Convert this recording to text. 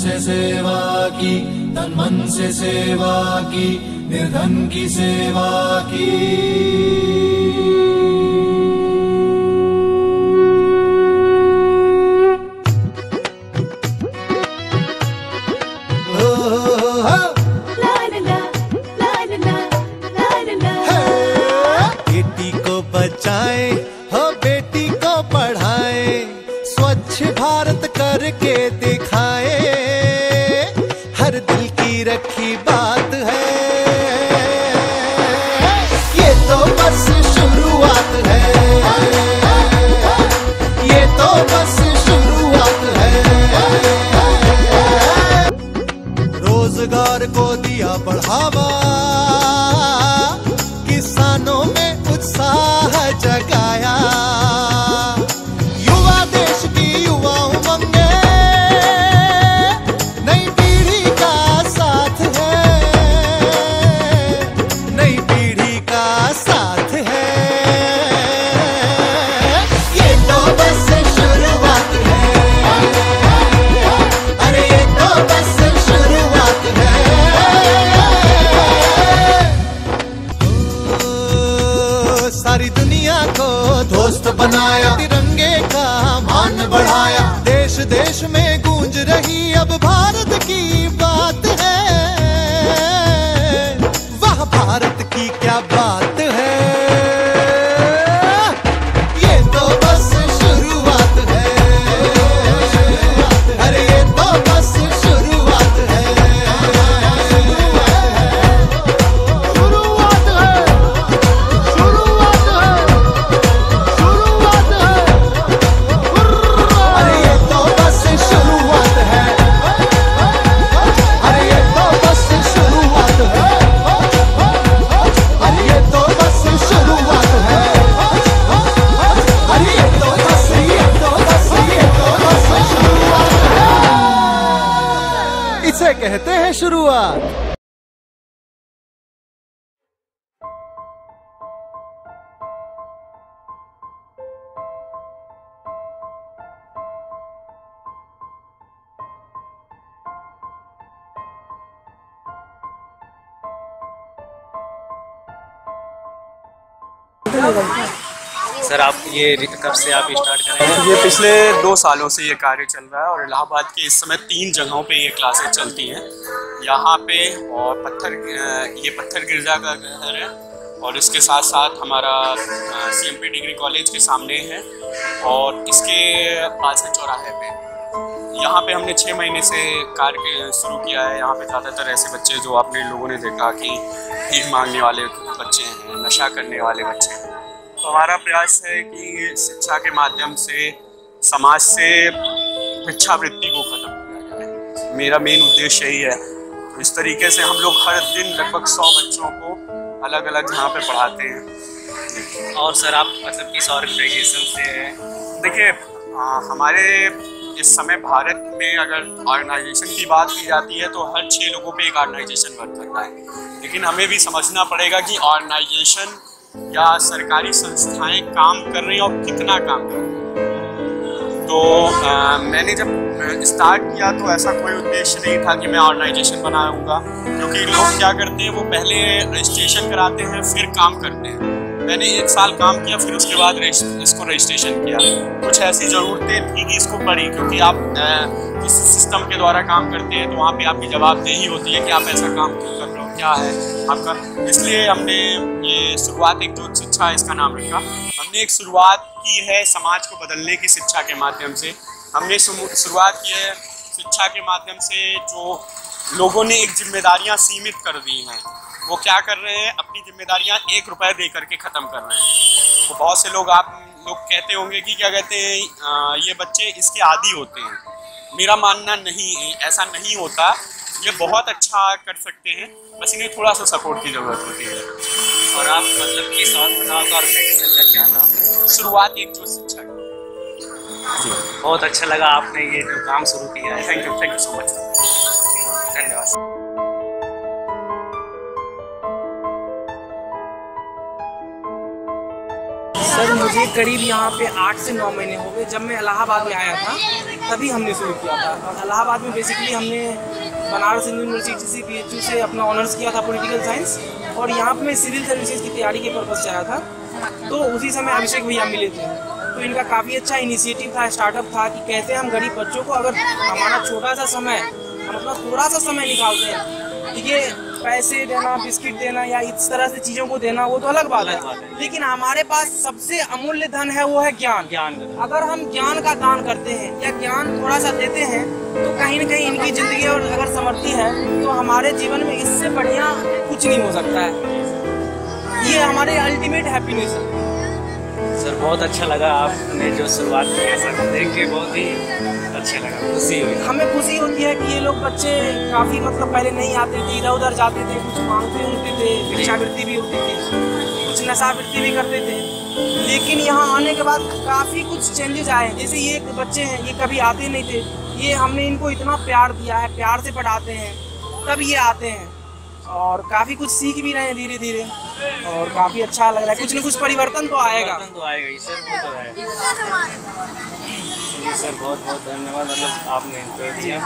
से सेवा की तन मन से सेवा की निर्धन की सेवा की रखी बात सर आप ये कब से आप स्टार्ट करेंगे? ये पिछले दो सालों से ये कार्य चल रहा है और इलाहाबाद के इस समय तीन जगहों पे ये क्लासेस चलती हैं। यहाँ पे और पत्थर ये पत्थर गिरजा का घर है और इसके साथ साथ हमारा C M P degree college के सामने है और इसके पास है चौराहे पे। यहाँ पे हमने छः महीने से कार्य शुरू किया है। यहाँ पे ज़्यादातर ऐसे बच्चे जो आपने लोगों ने देखा कि भीख मांगने वाले बच्चे हैं नशा करने वाले बच्चे हैं। तो हमारा प्रयास है कि शिक्षा के माध्यम से समाज से भिक्षावृत्ति को खत्म किया जाए। मेरा मेन उद्देश्य यही है। तो इस तरीके से हम लोग हर दिन लगभग सौ बच्चों को अलग अलग यहाँ पे पढ़ाते हैं। और सर आप मतलब किस ऑर्गेनाइजेशन से हैं? देखिए हमारे इस समय भारत में अगर ऑर्गेनाइजेशन की बात की जाती है तो हर छः लोगों पे एक ऑर्गेनाइजेशन वर्क करता है। लेकिन हमें भी समझना पड़ेगा कि ऑर्गेनाइजेशन या सरकारी संस्थाएँ काम कर रही हैं और कितना काम कर रही हैं? तो आ, मैंने जब स्टार्ट किया तो ऐसा कोई उद्देश्य नहीं था कि मैं ऑर्गेनाइजेशन बनाऊँगा। क्योंकि लोग क्या करते हैं वो पहले रजिस्ट्रेशन कराते हैं फिर काम करते हैं। मैंने एक साल काम किया फिर उसके बाद इसको रजिस्ट्रेशन किया। कुछ ऐसी ज़रूरतें थी कि इसको पड़ी क्योंकि आप किसी सिस्टम के द्वारा काम करते हैं तो वहाँ पे आपकी जवाबदेही होती है कि आप ऐसा काम क्यों कर क्या है? आपका इसलिए हमने ये शुरुआत, एक जो शिक्षा इसका नाम रखा। हमने एक शुरुआत की है समाज को बदलने की शिक्षा के माध्यम से। हमने शुरुआत की है शिक्षा के माध्यम से जो लोगों ने एक जिम्मेदारियाँ सीमित कर दी हैं, वो क्या कर रहे हैं? अपनी जिम्मेदारियाँ एक रुपये दे करके ख़त्म कर रहे हैं। तो बहुत से लोग आप लोग कहते होंगे कि क्या कहते हैं ये बच्चे इसके आदि होते हैं। मेरा मानना नहीं ऐसा नहीं होता। ये बहुत अच्छा कर सकते हैं। बस इन्हें थोड़ा सा सपोर्ट की ज़रूरत होती है। और आप मतलब किस ऑर्गेनाइजेशन का क्या नाम शुरुआत एक जो शिक्षा की बहुत अच्छा लगा आपने ये जो काम शुरू किया है। Thank you thank you so much धन्यवाद। सर सर मुझे करीब यहाँ पे आठ से नौ महीने हो गए। जब मैं इलाहाबाद में आया था तभी हमने शुरू किया था। और इलाहाबाद में बेसिकली हमने बनारस हिंदू यूनिवर्सिटी से पी से अपना ऑनर्स किया था पॉलिटिकल साइंस और यहाँ पे मैं सिविल सर्विसेज़ की तैयारी के पर्पज से आया था। तो उसी समय अभिषेक भैया मिले थे। तो इनका काफ़ी अच्छा इनिशिएटिव था स्टार्टअप था कि कैसे हम गरीब बच्चों को अगर हमारा छोटा सा समय हम अपना थोड़ा सा समय निकालते हैं। है पैसे देना बिस्किट देना या इस तरह से चीज़ों को देना वो तो अलग बात है। है। लेकिन हमारे पास सबसे अमूल्य धन है वो है ज्ञान। ज्ञान अगर हम ज्ञान का दान करते हैं या ज्ञान थोड़ा सा देते हैं तो कहीं ना कहीं इनकी ज़िंदगी और अगर समर्थी है तो हमारे जीवन में इससे बढ़िया कुछ नहीं हो सकता है। ये हमारे अल्टीमेट हैप्पीनेस है। सर बहुत अच्छा लगा। आपने जो शुरुआत की है सर देख के बहुत ही अच्छा लगा। खुशी हुई। हमें खुशी होती है कि ये लोग बच्चे काफ़ी मतलब पहले नहीं आते थे इधर उधर जाते थे कुछ मांगते उठते थे भिक्षावृत्ति भी होती थी कुछ नशावृत्ति भी करते थे। लेकिन यहाँ आने के बाद काफ़ी कुछ चेंजेस आए हैं। जैसे ये बच्चे हैं ये कभी आते नहीं थे। ये हमने इनको इतना प्यार दिया है प्यार से पढ़ाते हैं तब ये आते हैं। और काफ़ी कुछ सीख भी रहे हैं धीरे धीरे और काफ़ी अच्छा लग रहा है। कुछ ना कुछ परिवर्तन तो आएगा। तो आएगा सर तो सर बहुत बहुत धन्यवाद मतलब आपने इंटरव्यू दिया